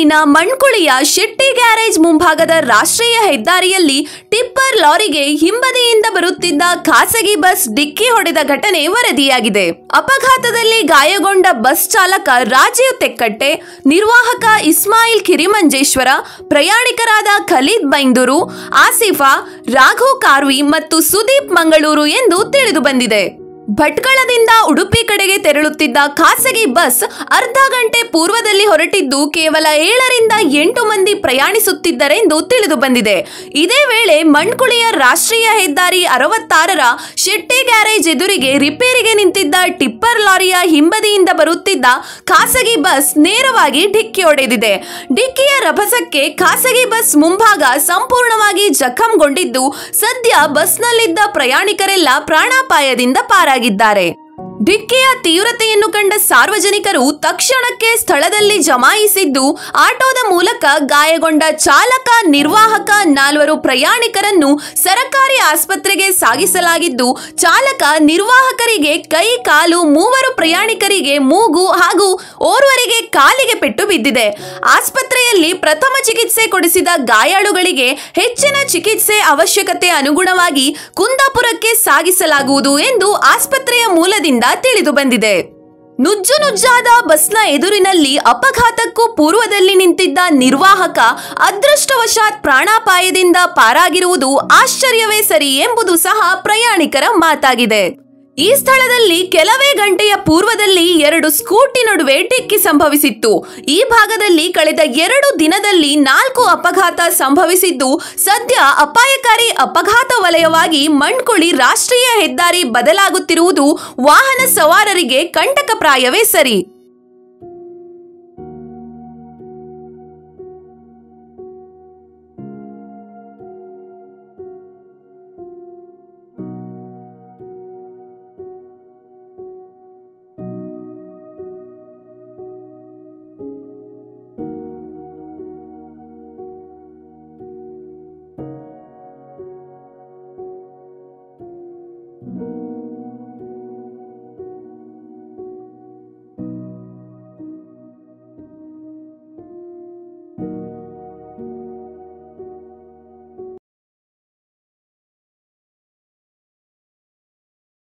ತಾಲೂಕಿನ ಮಣ್ಕುಳಿಯ ಶೆಟ್ಟಿ ಗ್ಯಾರೇಜ್ ಮುಂಭಾಗದ ರಾಷ್ಟ್ರೀಯ ಹೆದ್ದಾರಿಯಲ್ಲಿ ಟಿಪ್ಪರ್ ಲಾರಿಗೆ ಹಿಂಬದಿಯಿಂದ ಬರುತ್ತಿದ್ದ ಖಾಸಗಿ ಬಸ್ ಡಿಕ್ಕಿ ಹೊಡೆದ ಘಟನೆ ವರದಿಯಾಗಿದೆ. ಅಪಘಾತದಲ್ಲಿ ಗಾಯಗೊಂಡ ಬಸ್ ಚಾಲಕ ರಾಜೀವ್ ತೆಕ್ಕಟ್ಟೆ, ನಿರ್ವಾಹಕ ಇಸ್ಮಾಯಿಲ್ ಕಿರಿಮಂಜೇಶ್ವರ, ಪ್ರಯಾಣಿಕರಾದ ಖಲೀದ್ ಬೈಂದೂರು, ಆಸಿಫಾ, ರಾಘು ಕಾರ್ವಿ ಮತ್ತು ಸುದೀಪ್ ಮಂಗಳೂರು ಎಂದು ತಿಳಿದು ಬಂದಿದೆ. ಭಟ್ಕಳದಿಂದ ಉಡುಪಿ ಕಡೆಗೆ ತೆರಳುತ್ತಿದ್ದ ಖಾಸಗಿ ಬಸ್ ಅರ್ಧ ಗಂಟೆ ಪೂರ್ವದಲ್ಲಿ ಹೊರಟಿದ್ದು ಕೇವಲ ಏಳರಿಂದ ಎಂಟು ಮಂದಿ ಪ್ರಯಾಣಿಸುತ್ತಿದ್ದರೆಂದು ತಿಳಿದು ಬಂದಿದೆ. ಇದೇ ವೇಳೆ ಮಣ್ಕುಳಿಯ ರಾಷ್ಟ್ರೀಯ ಹೆದ್ದಾರಿ ಅರವತ್ತಾರರ ಶೆಟ್ಟಿ ಗ್ಯಾರೇಜ್ ಎದುರಿಗೆ ರಿಪೇರಿಗೆ ನಿಂತಿದ್ದ ಟಿಪ್ಪರ್ ಲಾರಿಯ ಹಿಂಬದಿಯಿಂದ ಬರುತ್ತಿದ್ದ ಖಾಸಗಿ ಬಸ್ ನೇರವಾಗಿ ಡಿಕ್ಕಿ ಹೊಡೆದಿದೆ. ಡಿಕ್ಕಿಯ ರಭಸಕ್ಕೆ ಖಾಸಗಿ ಬಸ್ ಮುಂಭಾಗ ಸಂಪೂರ್ಣವಾಗಿ ಜಖಂಗೊಂಡಿದ್ದು, ಸದ್ಯ ಬಸ್ನಲ್ಲಿದ್ದ ಪ್ರಯಾಣಿಕರೆಲ್ಲ ಪ್ರಾಣಾಪಾಯದಿಂದ ಪಾರಾಗಿದ್ದಾರೆ ಡಿಕ್ಕಿಯ ತೀವ್ರತೆಯನ್ನು ಕಂಡ ಸಾರ್ವಜನಿಕರು ತಕ್ಷಣಕ್ಕೆ ಸ್ಥಳದಲ್ಲಿ ಜಮಾಯಿಸಿದ್ದು, ಆಟೋದ ಮೂಲಕ ಗಾಯಗೊಂಡ ಚಾಲಕ, ನಿರ್ವಾಹಕ ನಾಲ್ವರು ಪ್ರಯಾಣಿಕರನ್ನು ಸರಕಾರಿ ಆಸ್ಪತ್ರೆಗೆ ಸಾಗಿಸಲಾಗಿದ್ದು, ಚಾಲಕ ನಿರ್ವಾಹಕರಿಗೆ ಕೈ, ಕಾಲು ಮೂವರು ಪ್ರಯಾಣಿಕರಿಗೆ ಮೂಗು ಹಾಗೂ ಓರ್ವರಿಗೆ ಕಾಲಿಗೆ ಪೆಟ್ಟು ಬಿದ್ದಿದೆ. ಆಸ್ಪತ್ರೆಯಲ್ಲಿ ಪ್ರಥಮ ಚಿಕಿತ್ಸೆ ಕೊಡಿಸಿದ ಗಾಯಾಳುಗಳಿಗೆ ಹೆಚ್ಚಿನ ಚಿಕಿತ್ಸೆ ಅವಶ್ಯಕತೆ ಅನುಗುಣವಾಗಿ ಕುಂದಾಪುರಕ್ಕೆ ಸಾಗಿಸಲಾಗುವುದು ಎಂದು ಆಸ್ಪತ್ರೆಯ ಮೂಲದಿಂದ ತಿಳಿದು ಬಂದಿದೆ. ನುಜ್ಜು ನುಜ್ಜಾದ ಬಸ್ನ ಎದುರಿನಲ್ಲಿ ಅಪಘಾತಕ್ಕೂ ಪೂರ್ವದಲ್ಲಿ ನಿಂತಿದ್ದ ನಿರ್ವಾಹಕ ಅದೃಷ್ಟವಶಾತ್ ಪ್ರಾಣಾಪಾಯದಿಂದ ಪಾರಾಗಿರುವುದು ಆಶ್ಚರ್ಯವೇ ಸರಿ ಎಂಬುದು ಸಹ ಪ್ರಯಾಣಿಕರ ಮಾತಾಗಿದೆ. ಈ ಸ್ಥಳದಲ್ಲಿ ಕೆಲವೇ ಗಂಟೆಯ ಪೂರ್ವದಲ್ಲಿ ಎರಡು ಸ್ಕೂಟಿ ನಡುವೆ ಡಿಕ್ಕಿ ಸಂಭವಿಸಿತ್ತು. ಈ ಭಾಗದಲ್ಲಿ ಕಳೆದ ಎರಡು ದಿನದಲ್ಲಿ ನಾಲ್ಕು ಅಪಘಾತ ಸಂಭವಿಸಿದ್ದು, ಸದ್ಯ ಅಪಾಯಕಾರಿ ಅಪಘಾತ ವಲಯವಾಗಿ ಮಣ್ಕುಳಿ ರಾಷ್ಟ್ರೀಯ ಹೆದ್ದಾರಿ ಬದಲಾಗುತ್ತಿರುವುದು ವಾಹನ ಸವಾರರಿಗೆ ಕಂಟಕಪ್ರಾಯವೇ ಸರಿ.